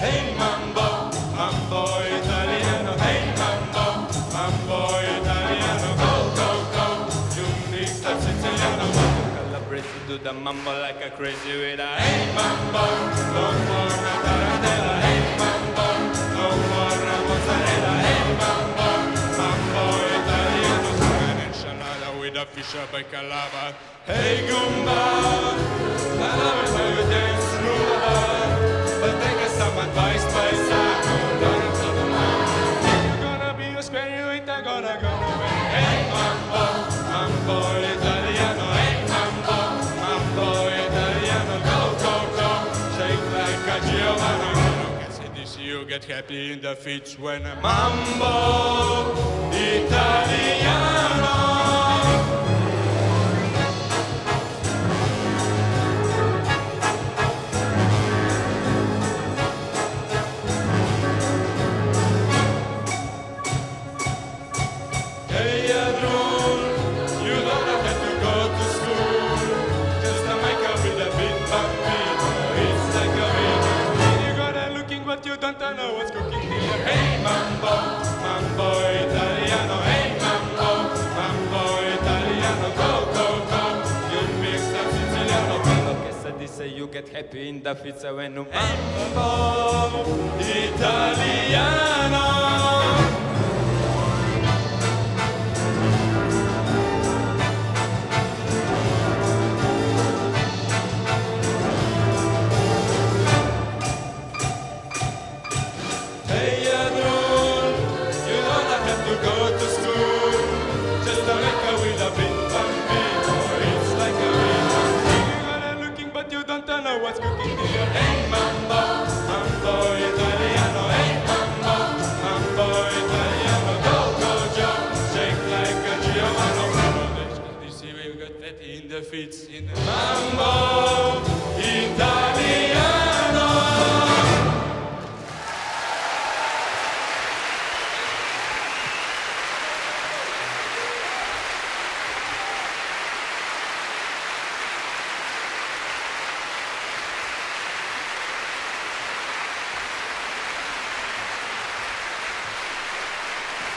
Hey mambo, mambo italiano. Hey mambo, mambo italiano. Go, go, go. You mix that Calabrese do the mambo like a crazy with a hey mambo. No more a tarantella. Hey mambo, no more a mozzarella. Hey mambo, mambo italiano. An enchilada with a fish or bacalao. Hey Goomba, I love it ain't gonna go italiano. Italiano. Go, go, go. Shake like a say this, you get happy in the feet when a mambo italiano. Quello che sa dice you get happy in the pizza when you. in the feet in the mambo.